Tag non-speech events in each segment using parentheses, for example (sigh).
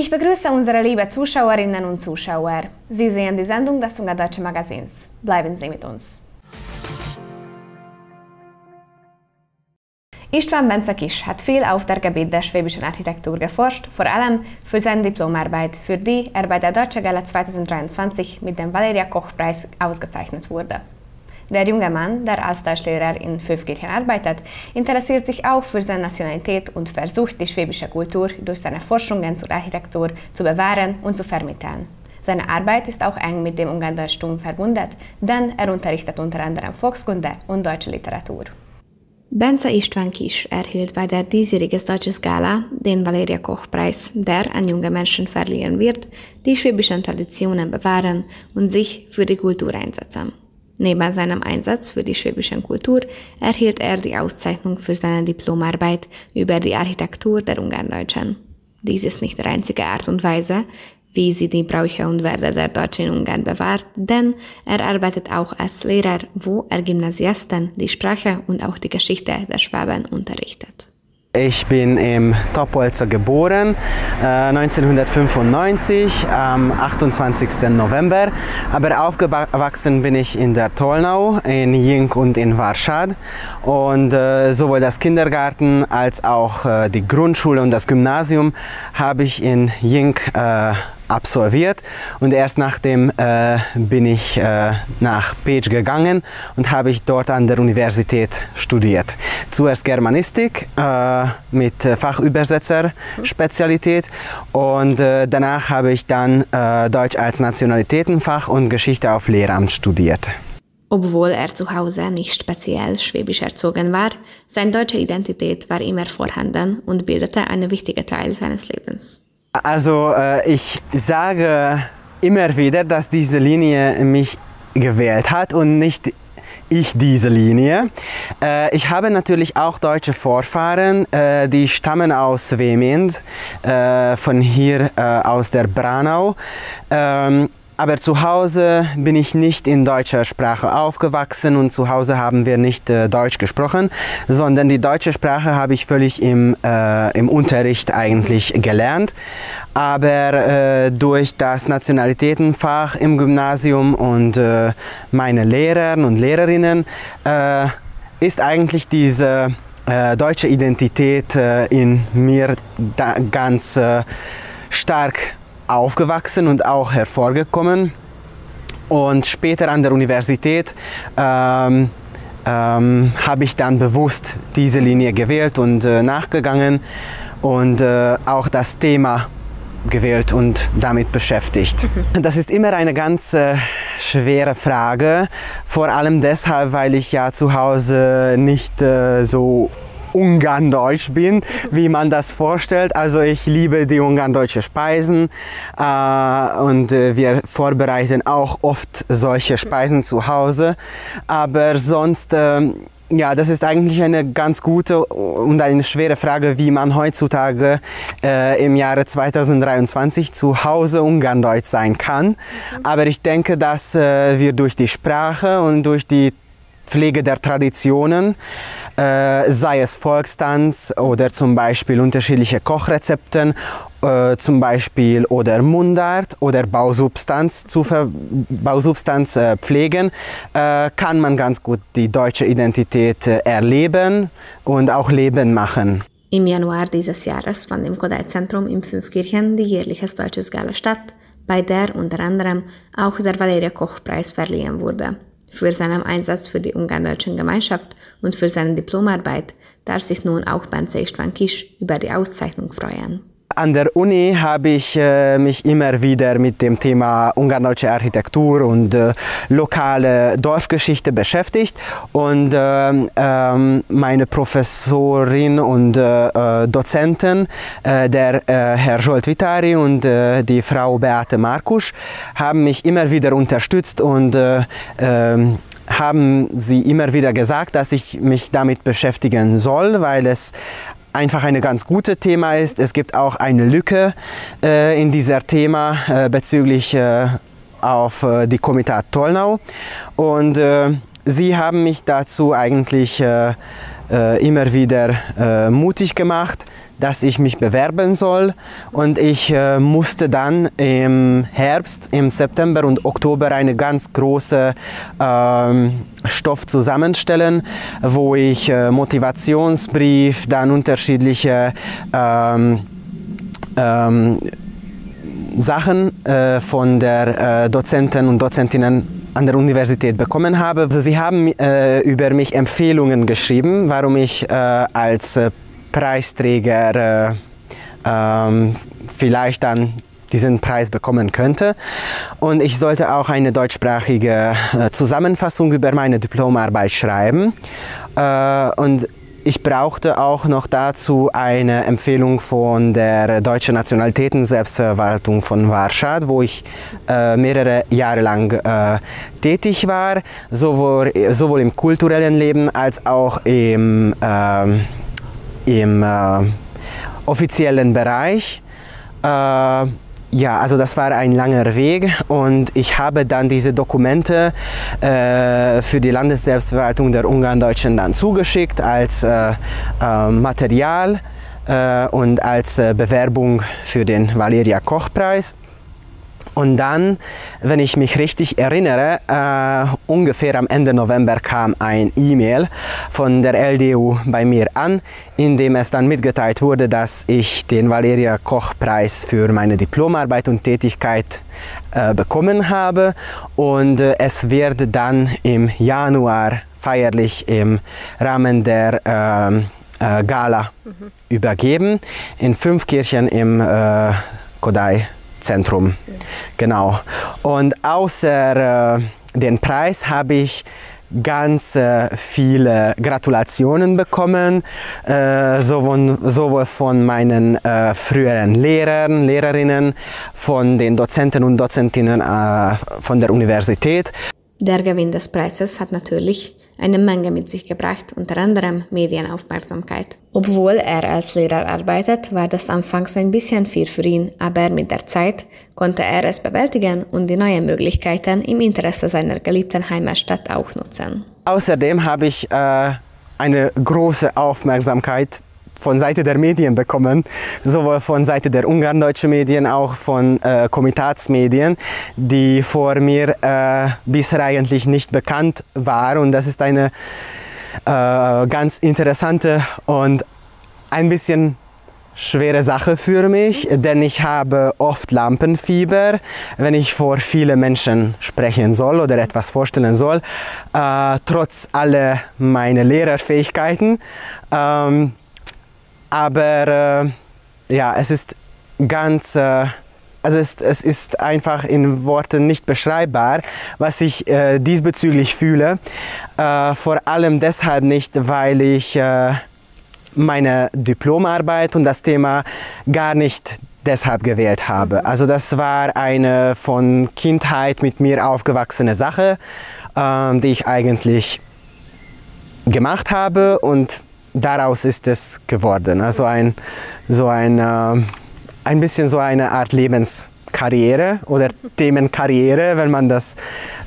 Ich begrüße unsere liebe Zuschauerinnen und Zuschauer. Sie sehen die Sendung des Ungar Deutsche Magazins. Bleiben Sie mit uns. István Bence hat viel auf der Gebiet der schwäbischen Architektur geforscht, vor allem für seine Diplomarbeit, für die er bei der Deutsche Gala 2023 mit dem Valeria Koch Preis ausgezeichnet wurde. Der junge Mann, der als Deutschlehrer in Pföfkirchen arbeitet, interessiert sich auch für seine Nationalität und versucht, die schwäbische Kultur durch seine Forschungen zur Architektur zu bewahren und zu vermitteln. Seine Arbeit ist auch eng mit dem Ungardeutschtum verbunden, denn er unterrichtet unter anderem Volkskunde und deutsche Literatur. Bence István Kis erhielt bei der diesjährigen Deutsches Gala den Valeria Koch-Preis, der an junge Menschen verliehen wird, die schwäbischen Traditionen bewahren und sich für die Kultur einsetzen. Neben seinem Einsatz für die schwäbische Kultur erhielt er die Auszeichnung für seine Diplomarbeit über die Architektur der Ungarndeutschen. Dies ist nicht die einzige Art und Weise, wie sie die Bräuche und Werte der Deutschen in Ungarn bewahrt, denn er arbeitet auch als Lehrer, wo er Gymnasiasten die Sprache und auch die Geschichte der Schwaben unterrichtet. Ich bin im Topolzer geboren, äh, 1995, am 28. November. Aber aufgewachsen bin ich in der Tolnau, in Jink und in Warschad. Und äh, sowohl das Kindergarten als auch äh, die Grundschule und das Gymnasium habe ich in Jink äh, absolviert und erst nachdem äh, bin ich äh, nach Page gegangen und habe ich dort an der Universität studiert. Zuerst Germanistik äh, mit Fachübersetzer-Spezialität und äh, danach habe ich dann äh, Deutsch als Nationalitätenfach und Geschichte auf Lehramt studiert. Obwohl er zu Hause nicht speziell schwäbisch erzogen war, seine deutsche Identität war immer vorhanden und bildete einen wichtigen Teil seines Lebens. Also äh, ich sage immer wieder, dass diese Linie mich gewählt hat und nicht ich diese Linie. Äh, ich habe natürlich auch deutsche Vorfahren, äh, die stammen aus Wemend, äh, von hier äh, aus der Branau. Ähm, aber zu Hause bin ich nicht in deutscher Sprache aufgewachsen und zu Hause haben wir nicht äh, Deutsch gesprochen, sondern die deutsche Sprache habe ich völlig im, äh, im Unterricht eigentlich gelernt. Aber äh, durch das Nationalitätenfach im Gymnasium und äh, meine Lehrer und Lehrerinnen äh, ist eigentlich diese äh, deutsche Identität in mir ganz stark aufgewachsen und auch hervorgekommen. Und später an der Universität ähm, ähm, habe ich dann bewusst diese Linie gewählt und äh, nachgegangen und äh, auch das Thema gewählt und damit beschäftigt. Mhm. Das ist immer eine ganz äh, schwere Frage, vor allem deshalb, weil ich ja zu Hause nicht äh, so Ungarndeutsch bin, wie man das vorstellt. Also ich liebe die ungarndeutsche Speisen äh, und äh, wir vorbereiten auch oft solche Speisen zu Hause. Aber sonst äh, ja, das ist eigentlich eine ganz gute und eine schwere Frage, wie man heutzutage äh, im Jahre 2023 zu Hause Ungarndeutsch sein kann. Aber ich denke, dass äh, wir durch die Sprache und durch die Pflege der Traditionen äh, sei es Volkstanz oder zum Beispiel unterschiedliche Kochrezepten, äh, zum Beispiel oder Mundart oder Bausubstanz, zu Bausubstanz äh, pflegen, äh, kann man ganz gut die deutsche Identität äh, erleben und auch leben machen. Im Januar dieses Jahres fand im Kodai-Zentrum in Fünfkirchen die jährliche Deutsches Gala statt, bei der unter anderem auch der Valeria Koch-Preis verliehen wurde. Für seinen Einsatz für die ungarn-deutsche Gemeinschaft und für seine Diplomarbeit darf sich nun auch Bence Istvan Kisch über die Auszeichnung freuen. An der Uni habe ich äh, mich immer wieder mit dem Thema ungarndeutsche Architektur und äh, lokale Dorfgeschichte beschäftigt. Und äh, ähm, meine Professorin und äh, äh, Dozenten, äh, der Herr Jolt Vitari und die Frau Beate Markusch, haben mich immer wieder unterstützt und ähm, haben sie immer wieder gesagt, dass ich mich damit beschäftigen soll, weil es einfach ein ganz gutes Thema ist. Es gibt auch eine Lücke äh, in dieser Thema äh, bezüglich äh, auf äh, die Komitat Tolnau und äh, sie haben mich dazu eigentlich immer wieder mutig gemacht, dass ich mich bewerben soll. Und ich äh, musste dann im Herbst, im September und Oktober eine ganz große ähm, Stoff zusammenstellen, wo ich äh, Motivationsbrief, dann unterschiedliche ähm, ähm, Sachen äh, von der äh, Dozenten und Dozentinnen an der Universität bekommen habe. Sie haben äh, über mich Empfehlungen geschrieben, warum ich äh, als Preisträger äh, ähm, vielleicht dann diesen Preis bekommen könnte. Und ich sollte auch eine deutschsprachige Zusammenfassung über meine Diplomarbeit schreiben. und ich brauchte auch noch dazu eine Empfehlung von der Deutschen Nationalitäten-Selbstverwaltung von Warschau, wo ich äh, mehrere Jahre lang äh, tätig war, sowohl, sowohl im kulturellen Leben als auch im, äh, im äh, offiziellen Bereich. Äh, ja, also das war ein langer Weg und ich habe dann diese Dokumente äh, für die Landesselbstverwaltung der Ungarn-Deutschen dann zugeschickt als äh, äh, Material äh, und als äh, Bewerbung für den Valeria Koch-Preis. Und dann, wenn ich mich richtig erinnere, äh, ungefähr am Ende November kam ein E-Mail von der LDU bei mir an, in dem es dann mitgeteilt wurde, dass ich den Valeria Koch Preis für meine Diplomarbeit und Tätigkeit äh, bekommen habe. Und äh, es wird dann im Januar feierlich im Rahmen der ähm, äh, Gala mhm. übergeben in fünf Kirchen im äh, Kodai Zentrum. Genau. Und außer äh, den Preis habe ich ganz äh, viele Gratulationen bekommen, äh, sowohl, sowohl, von meinen äh, früheren Lehrern, Lehrerinnen, von den Dozenten und Dozentinnen äh, von der Universität. Der Gewinn des Preises hat natürlich eine Menge mit sich gebracht, unter anderem Medienaufmerksamkeit. Obwohl er als Lehrer arbeitet, war das anfangs ein bisschen viel für ihn, aber mit der Zeit konnte er es bewältigen und die neuen Möglichkeiten im Interesse seiner geliebten Heimatstadt auch nutzen. Außerdem habe ich äh, eine große Aufmerksamkeit von Seite der Medien bekommen, sowohl von Seite der ungarn-deutschen Medien, auch von äh, Komitatsmedien, die vor mir äh, bisher eigentlich nicht bekannt war. Und das ist eine äh, ganz interessante und ein bisschen schwere Sache für mich, denn ich habe oft Lampenfieber, wenn ich vor vielen Menschen sprechen soll oder etwas vorstellen soll, äh, trotz aller meiner Lehrerfähigkeiten. Ähm, aber äh, ja, es ist ganz, äh, also es, es, ist einfach in Worten nicht beschreibbar, was ich äh, diesbezüglich fühle. Äh, vor allem deshalb nicht, weil ich äh, meine Diplomarbeit und das Thema gar nicht deshalb gewählt habe. Mhm. Also das war eine von Kindheit mit mir aufgewachsene Sache, ähm, die ich eigentlich gemacht habe und daraus ist es geworden. Also ein, so ein, äh, ein bisschen so eine Art Lebenskarriere oder Themenkarriere, wenn man das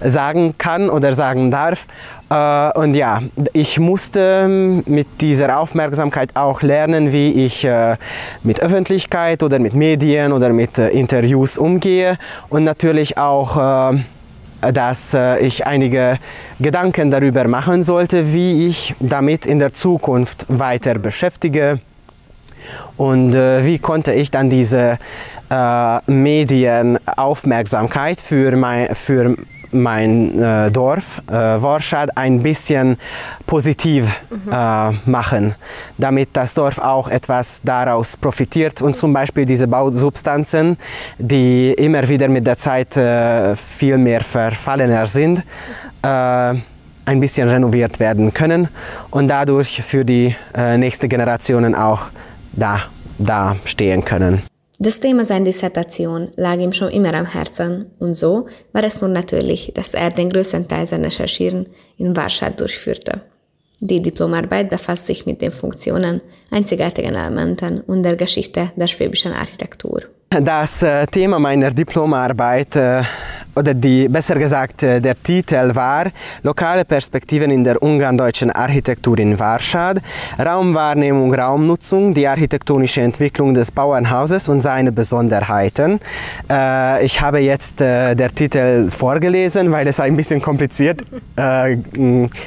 sagen kann oder sagen darf. Äh, und ja, ich musste mit dieser Aufmerksamkeit auch lernen, wie ich äh, mit Öffentlichkeit oder mit Medien oder mit äh, Interviews umgehe und natürlich auch äh, dass äh, ich einige Gedanken darüber machen sollte, wie ich damit in der Zukunft weiter beschäftige. Und äh, wie konnte ich dann diese äh, Medienaufmerksamkeit für mein, für mein äh, Dorf, äh, Warschad, ein bisschen positiv mhm. äh, machen, damit das Dorf auch etwas daraus profitiert und zum Beispiel diese Bausubstanzen, die immer wieder mit der Zeit äh, viel mehr verfallener sind, äh, ein bisschen renoviert werden können und dadurch für die äh, nächsten Generationen auch da, da stehen können. Das Thema seiner Dissertation lag ihm schon immer am Herzen und so war es nun natürlich, dass er den größten Teil seiner Recherchieren in Warschau durchführte. Die Diplomarbeit befasst sich mit den Funktionen, einzigartigen Elementen und der Geschichte der schwäbischen Architektur. Das äh, Thema meiner Diplomarbeit äh, oder die, besser gesagt, äh, der Titel war Lokale Perspektiven in der ungarn-deutschen Architektur in Warschau, Raumwahrnehmung, Raumnutzung, die architektonische Entwicklung des Bauernhauses und seine Besonderheiten. Ich habe jetzt äh, der Titel vorgelesen, weil es ein bisschen kompliziert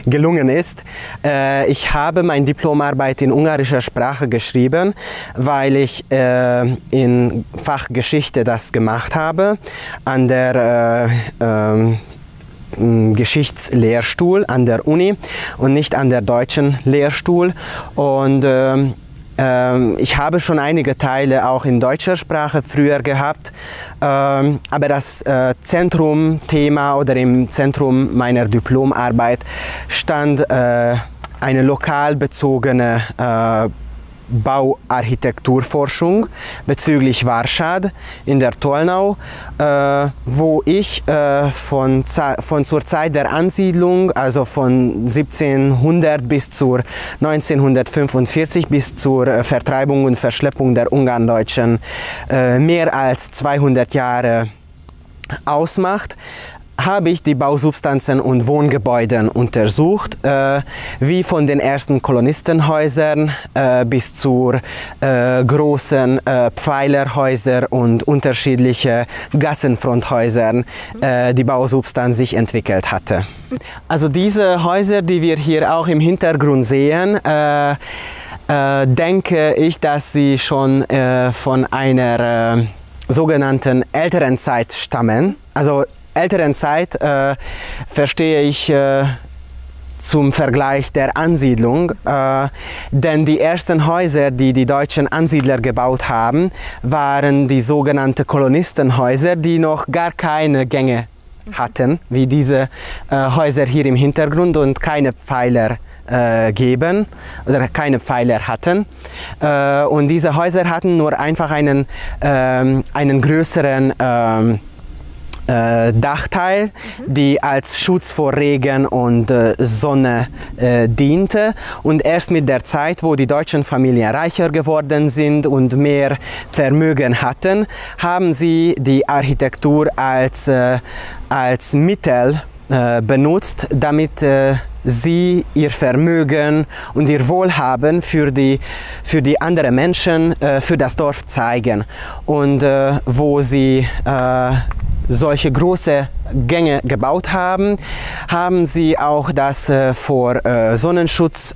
gelungen ist. Ich habe meine Diplomarbeit in ungarischer Sprache geschrieben, weil ich in Fachgeschichte das gemacht habe an der äh, Geschichtslehrstuhl an der Uni und nicht an der deutschen Lehrstuhl. Und ähm, ähm, ich habe schon einige Teile auch in deutscher Sprache früher gehabt, ähm, aber das äh, Zentrumthema oder im Zentrum meiner Diplomarbeit stand äh, eine lokal bezogene äh, Bauarchitekturforschung bezüglich Warschad in der Tolnau, äh, wo ich äh, von, von zur Zeit der Ansiedlung, also von 1700 bis zur 1945 bis zur Vertreibung und Verschleppung der Ungarndeutschen äh, mehr als 200 Jahre ausmacht, habe ich die Bausubstanzen und Wohngebäude untersucht, äh, wie von den ersten Kolonistenhäusern äh, bis zu äh, großen äh, Pfeilerhäusern und unterschiedliche Gassenfronthäusern äh, die Bausubstanz sich entwickelt hatte. Also diese Häuser, die wir hier auch im Hintergrund sehen, äh, denke ich, dass sie schon von einer sogenannten älteren Zeit stammen. Also älteren Zeit äh, verstehe ich äh, zum Vergleich der Ansiedlung, äh, denn die ersten Häuser, die die deutschen Ansiedler gebaut haben, waren die sogenannten Kolonistenhäuser, die noch gar keine Gänge hatten, wie diese äh, Häuser hier im Hintergrund und keine Pfeiler äh, geben oder keine Pfeiler hatten. Äh, und diese Häuser hatten nur einfach einen, ähm, einen größeren ähm, äh, Dachteil, mhm. die als Schutz vor Regen und äh, Sonne äh, diente. Und erst mit der Zeit, wo die deutschen Familien reicher geworden sind und mehr Vermögen hatten, haben sie die Architektur als, äh, als Mittel äh, benutzt, damit äh, sie ihr Vermögen und ihr Wohlhaben für die, für die anderen Menschen, für das Dorf zeigen. Und wo sie solche große Gänge gebaut haben, haben sie auch das äh, vor äh, Sonnenschutz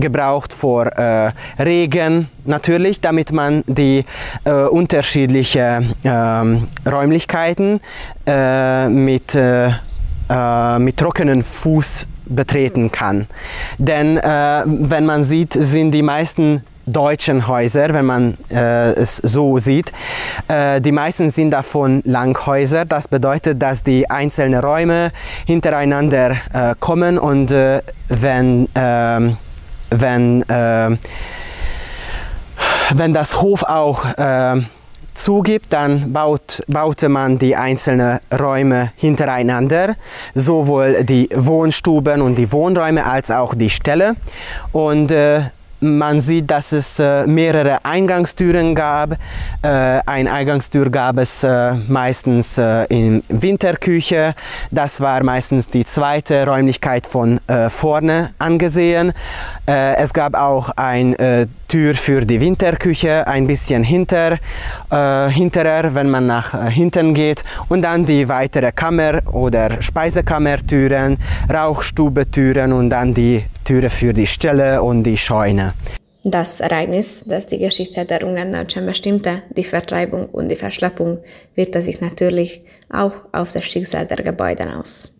gebraucht vor äh, Regen natürlich, damit man die äh, unterschiedlichen ähm, Räumlichkeiten äh, mit, äh, äh, mit trockenen Fuß betreten kann. Denn äh, wenn man sieht, sind die meisten deutschen Häuser, wenn man äh, es so sieht. Äh, die meisten sind davon Langhäuser. Das bedeutet, dass die einzelnen Räume hintereinander äh, kommen und äh, wenn, ähm, wenn, ähm, wenn das Hof auch ähm, zugibt, dann baut, baute man die einzelnen Räume hintereinander, sowohl die Wohnstuben und die Wohnräume als auch die Ställe. Und äh, man sieht, dass es äh, mehrere Eingangstüren gab. Äh, eine Eingangstür gab es äh, meistens in Winterküche. Das war meistens die zweite Räumlichkeit von vorne angesehen. Es gab auch eine Tür für die Winterküche, ein bisschen hinter, hinterer, wenn man nach hinten geht. Und dann die weitere Kammer- oder Speisekammertüren, Rauchstubetüren und dann die Türe für die Stelle und die Scheune. Das Ereignis, das die Geschichte der Ungarn-Deutschen bestimmte, die Vertreibung und die Verschleppung, wirkte sich natürlich auch auf das Schicksal der Gebäude aus.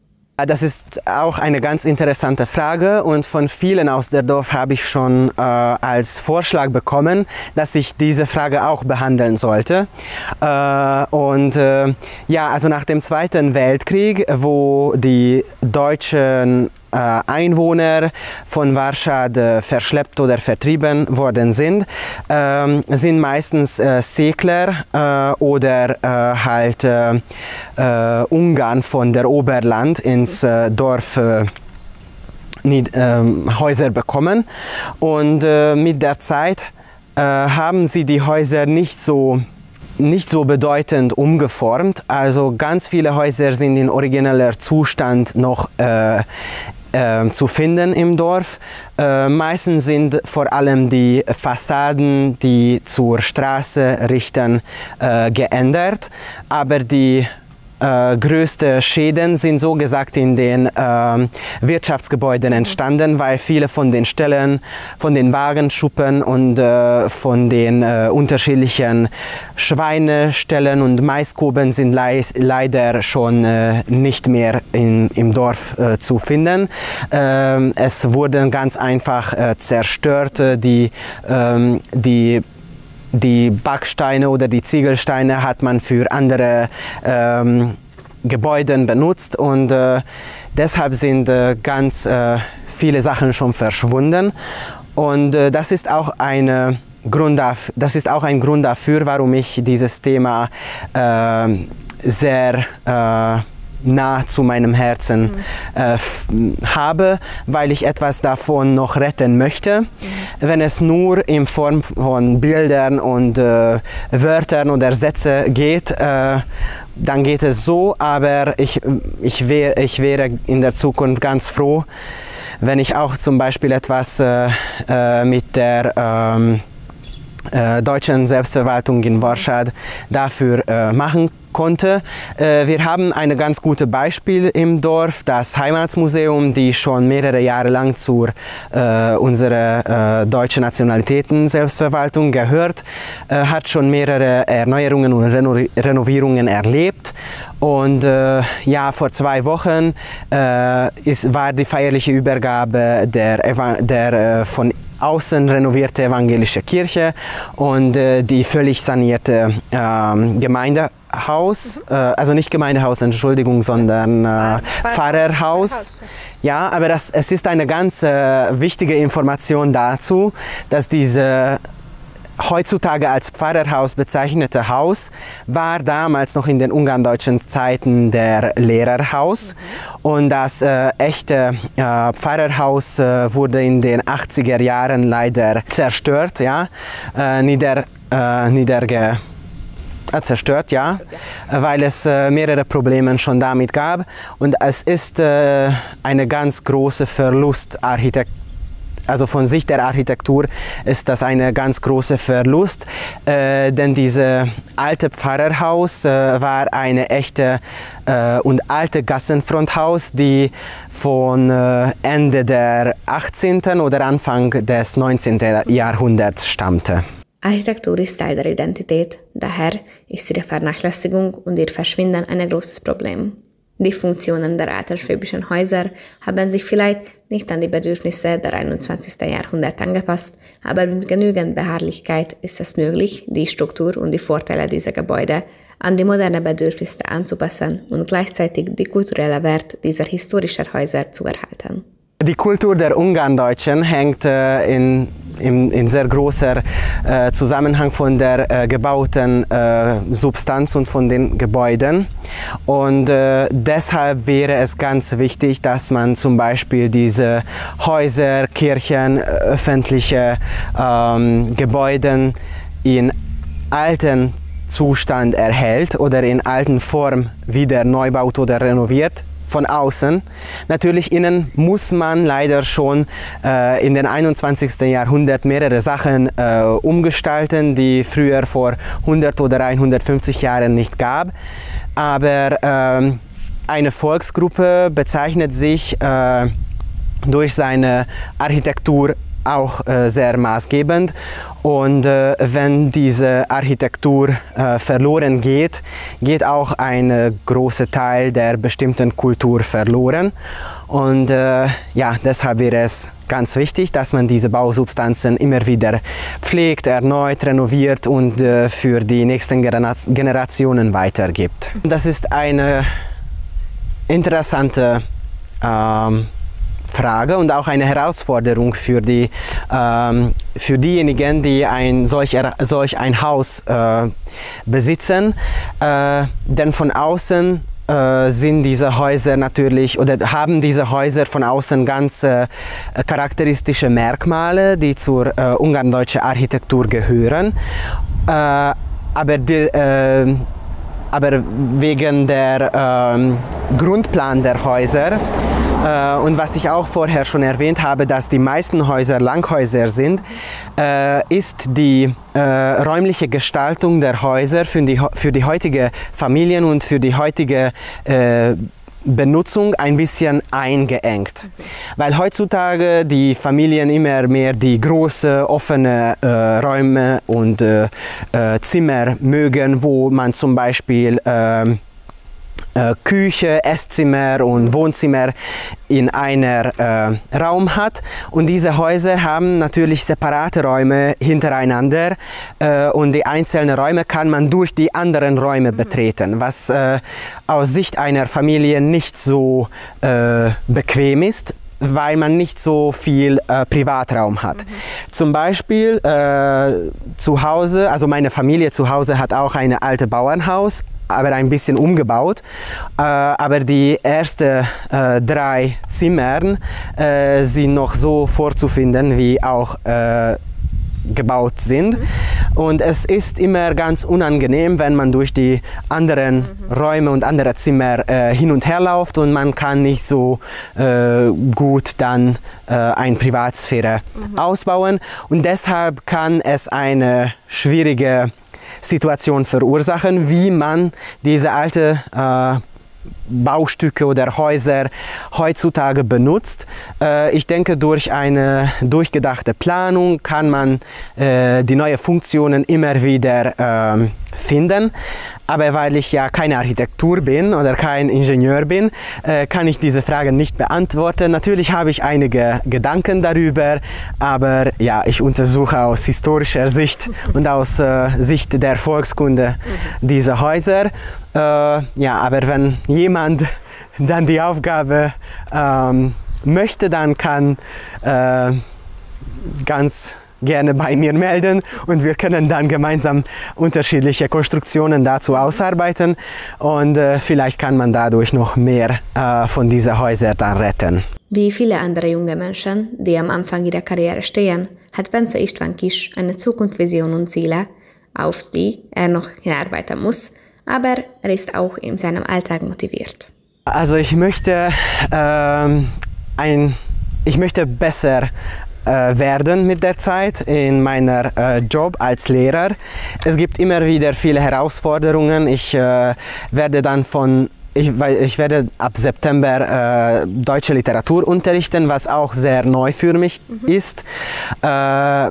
Das ist auch eine ganz interessante Frage und von vielen aus der Dorf habe ich schon äh, als Vorschlag bekommen, dass ich diese Frage auch behandeln sollte. Äh, und äh, ja, also nach dem Zweiten Weltkrieg, wo die deutschen Einwohner von Warschau verschleppt oder vertrieben worden sind, ähm, sind meistens äh, Segler äh, oder äh, halt äh, äh, Ungarn von der Oberland ins Dorf ähm, Häuser bekommen und mit der Zeit haben sie die Häuser nicht so nicht so bedeutend umgeformt. Also ganz viele Häuser sind in origineller Zustand noch äh, äh, zu finden im Dorf. Äh, meistens sind vor allem die Fassaden, die zur Straße richten, äh, geändert, aber die äh, größte Schäden sind so gesagt in den äh, Wirtschaftsgebäuden entstanden, weil viele von den Stellen, von den Wagenschuppen und äh, von den äh, unterschiedlichen Schweinestellen und Maiskoben sind le leider schon äh, nicht mehr in, im Dorf äh, zu finden. Ähm, es wurden ganz einfach zerstört, die, ähm, die die Backsteine oder die Ziegelsteine hat man für andere ähm, Gebäude benutzt und äh, deshalb sind äh, ganz äh, viele Sachen schon verschwunden. Und äh, das, ist auch eine Grund dafür, das ist auch ein Grund dafür, warum ich dieses Thema äh, sehr äh, nah zu meinem Herzen äh, habe, weil ich etwas davon noch retten möchte. Mhm. Wenn es nur in Form von Bildern und äh, Wörtern oder Sätzen geht, äh, dann geht es so, aber ich, ich, wär, ich wäre in der Zukunft ganz froh, wenn ich auch zum Beispiel etwas äh, äh, mit der ähm, äh, deutschen Selbstverwaltung in Warschau dafür äh, machen konnte. Äh, wir haben ein ganz gutes Beispiel im Dorf, das Heimatsmuseum, die schon mehrere Jahre lang zur äh, unserer äh, deutschen Nationalitäten Selbstverwaltung gehört, äh, hat schon mehrere Erneuerungen und Reno Renovierungen erlebt. Und äh, ja, vor zwei Wochen äh, ist, war die feierliche Übergabe der, der von außen renovierte evangelische Kirche und äh, die völlig sanierte äh, Gemeindehaus, äh, also nicht Gemeindehaus, Entschuldigung, sondern äh, Pfarrerhaus. Ja, aber das, es ist eine ganz äh, wichtige Information dazu, dass diese heutzutage als Pfarrerhaus bezeichnete Haus war damals noch in den ungarndeutschen Zeiten der Lehrerhaus. Mhm. und das äh, echte äh, Pfarrerhaus äh, wurde in den 80er Jahren leider zerstört, ja, äh, nieder, äh, niederge äh, zerstört, ja, weil es mehrere Probleme schon damit gab. Und es ist eine ganz große Verlust Architekt also von Sicht der Architektur ist das ein ganz großer Verlust, äh, denn dieses alte Pfarrerhaus äh, war eine echte äh, und alte Gassenfronthaus, die von äh, Ende der 18. oder Anfang des 19. Jahrhunderts stammte. Architektur ist Teil der Identität, daher ist ihre Vernachlässigung und ihr Verschwinden ein großes Problem. Die Funktionen der altersschwäbischen Häuser haben sich vielleicht nicht an die Bedürfnisse der 21. Jahrhundert angepasst, aber mit genügend Beharrlichkeit ist es möglich, die Struktur und die Vorteile dieser Gebäude an die modernen Bedürfnisse anzupassen und gleichzeitig die kulturelle Wert dieser historischen Häuser zu erhalten. Die Kultur der Ungarndeutschen hängt äh, in, in, in, sehr großer äh, Zusammenhang von der äh, gebauten äh, Substanz und von den Gebäuden. Und äh, deshalb wäre es ganz wichtig, dass man zum Beispiel diese Häuser, Kirchen, öffentliche ähm, Gebäude in alten Zustand erhält oder in alten Form wieder neu baut oder renoviert von außen. Natürlich innen muss man leider schon äh, in den 21. Jahrhundert mehrere Sachen äh, umgestalten, die früher vor 100 oder 150 Jahren nicht gab. Aber äh, eine Volksgruppe bezeichnet sich äh, durch seine Architektur auch äh, sehr maßgebend. Und äh, wenn diese Architektur äh, verloren geht, geht auch ein äh, großer Teil der bestimmten Kultur verloren. Und äh, ja, deshalb wäre es ganz wichtig, dass man diese Bausubstanzen immer wieder pflegt, erneut, renoviert und äh, für die nächsten Generationen weitergibt. Das ist eine interessante ähm, Frage und auch eine Herausforderung für, die, ähm, für diejenigen, die ein solch, solch ein Haus äh, besitzen. Äh, denn von außen äh, sind diese Häuser natürlich oder haben diese Häuser von außen ganz äh, charakteristische Merkmale, die zur äh, ungarndeutschen Architektur gehören. Äh, aber, die, aber wegen der ähm, Grundplan der Häuser und was ich auch vorher schon erwähnt habe, dass die meisten Häuser Langhäuser sind, äh, ist die äh, räumliche Gestaltung der Häuser für die, für die heutige Familien und für die heutige äh, Benutzung ein bisschen eingeengt. Weil heutzutage die Familien immer mehr die großen offene äh, Räume und äh, äh, Zimmer mögen, wo man zum Beispiel äh, Küche, Esszimmer und Wohnzimmer in einer äh, Raum hat. Und diese Häuser haben natürlich separate Räume hintereinander äh, und die einzelnen Räume kann man durch die anderen Räume betreten, was äh, aus Sicht einer Familie nicht so äh, bequem ist weil man nicht so viel äh, Privatraum hat. Mhm. Zum Beispiel äh, zu Hause, also meine Familie zu Hause hat auch ein altes Bauernhaus, aber ein bisschen umgebaut. Äh, aber die ersten äh, drei Zimmern äh, sind noch so vorzufinden, wie auch äh, gebaut sind. Mhm. Und es ist immer ganz unangenehm, wenn man durch die anderen mhm. Räume und andere Zimmer äh, hin und her läuft und man kann nicht so äh, gut dann äh, eine Privatsphäre mhm. ausbauen. Und deshalb kann es eine schwierige Situation verursachen, wie man diese alte äh, Baustücke oder Häuser heutzutage benutzt. Äh, ich denke, durch eine durchgedachte Planung kann man äh, die neuen Funktionen immer wieder ähm, finden. Aber weil ich ja keine Architektur bin oder kein Ingenieur bin, äh, kann ich diese Frage nicht beantworten. Natürlich habe ich einige Gedanken darüber, aber ja, ich untersuche aus historischer Sicht und aus äh, Sicht der Volkskunde diese Häuser. Äh, ja, aber wenn jemand dann die Aufgabe ähm, möchte, dann kann äh, ganz gerne bei mir melden und wir können dann gemeinsam unterschiedliche Konstruktionen dazu ausarbeiten und äh, vielleicht kann man dadurch noch mehr äh, von diesen Häusern dann retten. Wie viele andere junge Menschen, die am Anfang ihrer Karriere stehen, hat Bence Istvan Kisch eine Zukunftsvision und Ziele, auf die er noch hinarbeiten muss, aber er ist auch in seinem Alltag motiviert. Also ich möchte ähm, ein ich möchte besser werden mit der Zeit in meiner äh, Job als Lehrer. Es gibt immer wieder viele Herausforderungen. Ich äh, werde dann von ich, ich, werde ab September äh, deutsche Literatur unterrichten, was auch sehr neu für mich mhm. ist. Äh,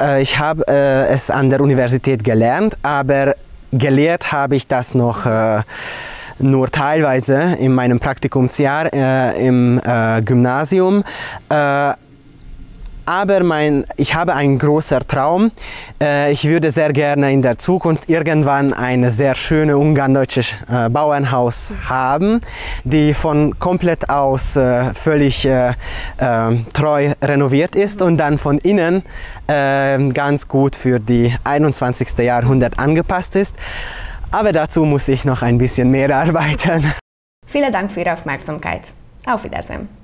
äh, ich habe äh, es an der Universität gelernt, aber gelehrt habe ich das noch äh, nur teilweise in meinem Praktikumsjahr äh, im Gymnasium. Aber mein, ich habe einen großen Traum. Äh, ich würde sehr gerne in der Zukunft irgendwann ein sehr schönes ungarndeutsches äh, Bauernhaus haben, die von komplett aus äh, völlig treu renoviert ist und dann von innen ganz gut für die 21. Jahrhundert angepasst ist. Aber dazu muss ich noch ein bisschen mehr (laughs) arbeiten. Vielen Dank für Ihre Aufmerksamkeit. Auf Wiedersehen.